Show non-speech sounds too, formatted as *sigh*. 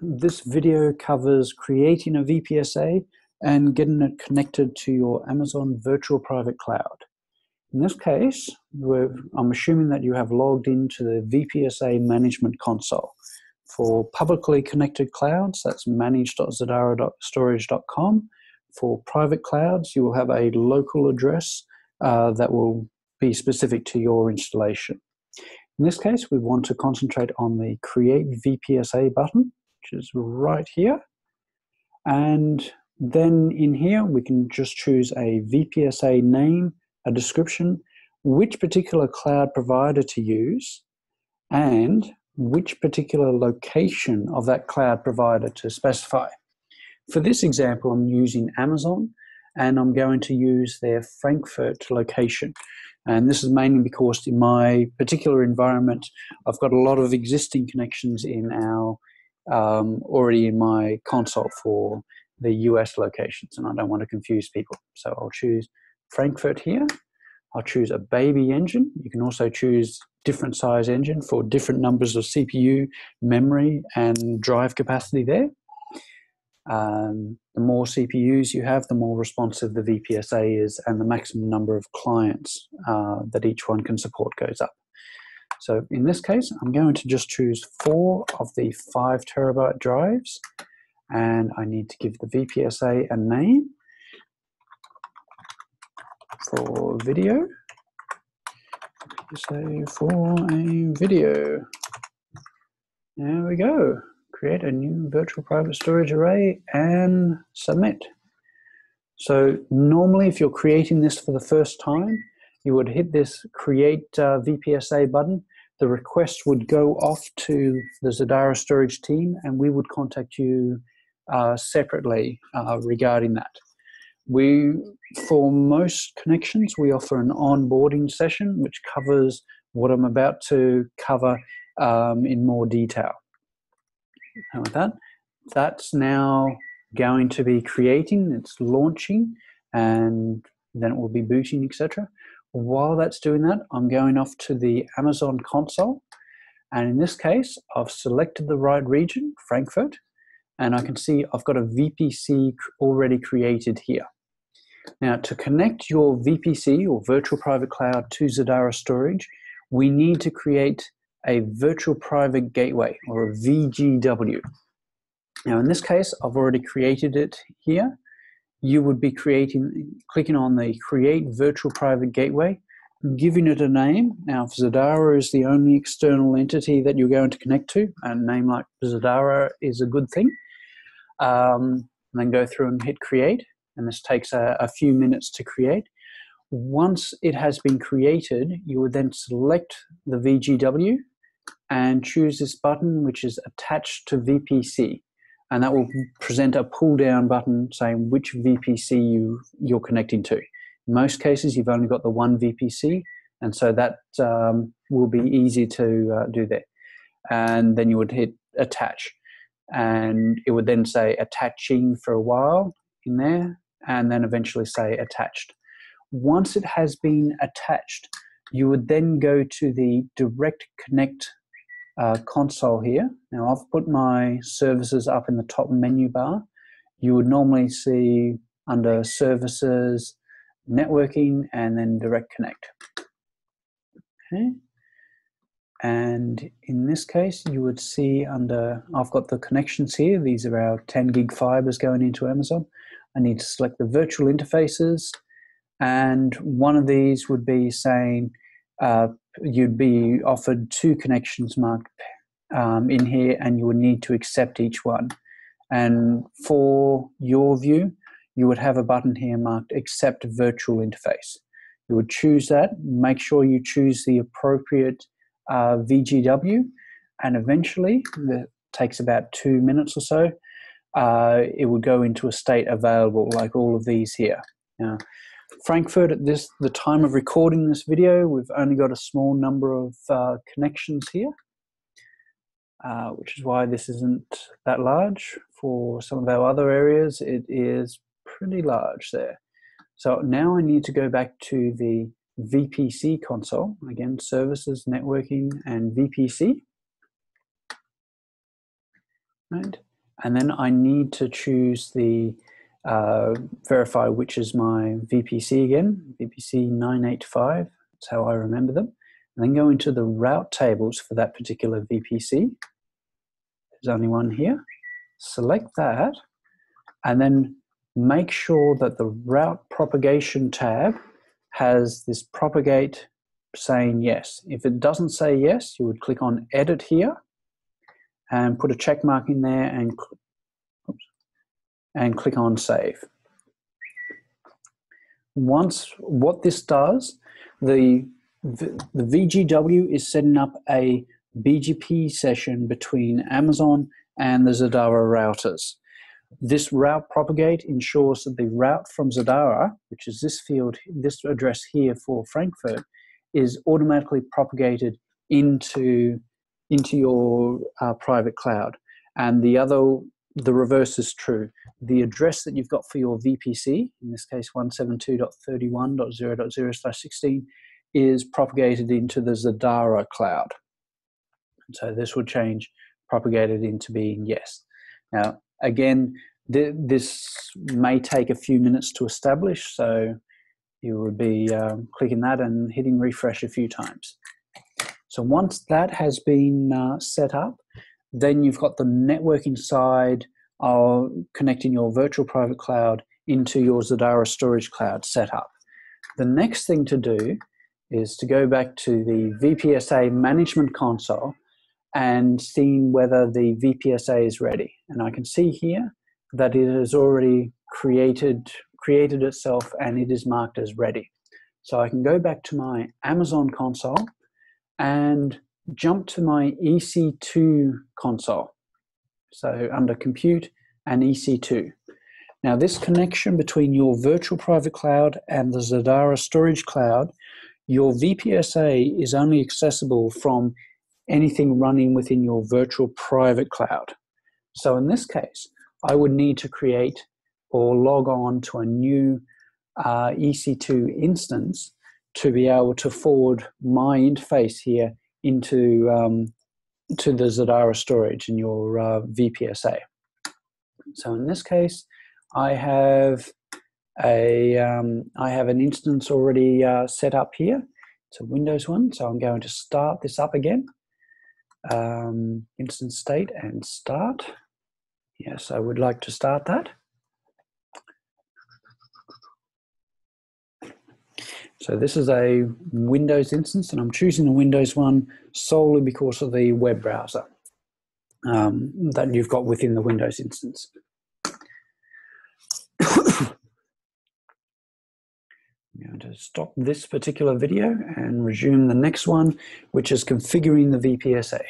This video covers creating a VPSA and getting it connected to your Amazon Virtual Private Cloud. In this case, I'm assuming that you have logged into the VPSA Management Console. For publicly connected clouds, that's manage.zadarastorage.com. For private clouds, you will have a local address uh, that will be specific to your installation. In this case, we want to concentrate on the Create VPSA button, which is right here. And then in here, we can just choose a VPSA name, a description, which particular cloud provider to use, and which particular location of that cloud provider to specify. For this example, I'm using Amazon, and I'm going to use their Frankfurt location. And this is mainly because in my particular environment, I've got a lot of existing connections in our um, already in my console for the US locations, and I don't want to confuse people. So I'll choose Frankfurt here. I'll choose a baby engine. You can also choose different size engine for different numbers of CPU, memory, and drive capacity there. Um, the more CPUs you have, the more responsive the VPSA is, and the maximum number of clients uh, that each one can support goes up. So in this case, I'm going to just choose four of the five terabyte drives, and I need to give the VPSA a name for video. Say for a video. There we go create a new virtual private storage array and submit. So normally if you're creating this for the first time, you would hit this create uh, VPSA button. The request would go off to the Zadara storage team and we would contact you uh, separately uh, regarding that. We, for most connections, we offer an onboarding session which covers what I'm about to cover um, in more detail. And that, that's now going to be creating, it's launching, and then it will be booting, etc. While that's doing that, I'm going off to the Amazon console. And in this case, I've selected the right region, Frankfurt, and I can see I've got a VPC already created here. Now, to connect your VPC or virtual private cloud to Zadara storage, we need to create a virtual private gateway or a VGW. Now in this case, I've already created it here. You would be creating, clicking on the create virtual private gateway, giving it a name. Now if Zadara is the only external entity that you're going to connect to, a name like Zadara is a good thing. Um, then go through and hit create. And this takes a, a few minutes to create. Once it has been created, you would then select the VGW and choose this button which is attached to VPC. And that will present a pull down button saying which VPC you, you're connecting to. In most cases, you've only got the one VPC, and so that um, will be easy to uh, do there. And then you would hit attach, and it would then say attaching for a while in there, and then eventually say attached. Once it has been attached, you would then go to the direct connect uh, console here. Now I've put my services up in the top menu bar. You would normally see under services, networking, and then direct connect. Okay. And in this case, you would see under, I've got the connections here. These are our 10 gig fibers going into Amazon. I need to select the virtual interfaces. And one of these would be saying uh, you'd be offered two connections marked um, in here and you would need to accept each one. And for your view, you would have a button here marked accept virtual interface. You would choose that, make sure you choose the appropriate uh, VGW, and eventually, it takes about two minutes or so, uh, it would go into a state available like all of these here. Now, Frankfurt at this the time of recording this video, we've only got a small number of uh, connections here, uh, which is why this isn't that large. For some of our other areas, it is pretty large there. So now I need to go back to the VPC console, again, services, networking, and VPC. right? And then I need to choose the uh, verify which is my VPC again, VPC 985, that's how I remember them. And then go into the route tables for that particular VPC. There's only one here. Select that, and then make sure that the route propagation tab has this propagate saying yes. If it doesn't say yes, you would click on edit here and put a check mark in there and, and click on save. Once what this does, the, the VGW is setting up a BGP session between Amazon and the Zadara routers. This route propagate ensures that the route from Zadara, which is this field, this address here for Frankfurt, is automatically propagated into into your uh, private cloud. And the other, the reverse is true. The address that you've got for your VPC, in this case 172.31.0.0/16, is propagated into the Zadara cloud. So this will change propagated into being yes. Now, again, th this may take a few minutes to establish, so you would be um, clicking that and hitting refresh a few times. So once that has been uh, set up, then you've got the networking side of connecting your virtual private cloud into your Zadara storage cloud setup. The next thing to do is to go back to the VPSA management console and seeing whether the VPSA is ready. And I can see here that it has already created created itself and it is marked as ready. So I can go back to my Amazon console and jump to my EC2 console. So under compute and EC2. Now this connection between your virtual private cloud and the Zadara storage cloud, your VPSA is only accessible from anything running within your virtual private cloud. So in this case, I would need to create or log on to a new uh, EC2 instance to be able to forward my interface here into um, to the Zadara storage in your uh, VPSA. So in this case, I have a um, I have an instance already uh, set up here. It's a Windows one, so I'm going to start this up again. Um, instance state and start. Yes, I would like to start that. So this is a Windows instance, and I'm choosing the Windows one solely because of the web browser um, that you've got within the Windows instance. *coughs* I'm going to stop this particular video and resume the next one, which is configuring the VPSA.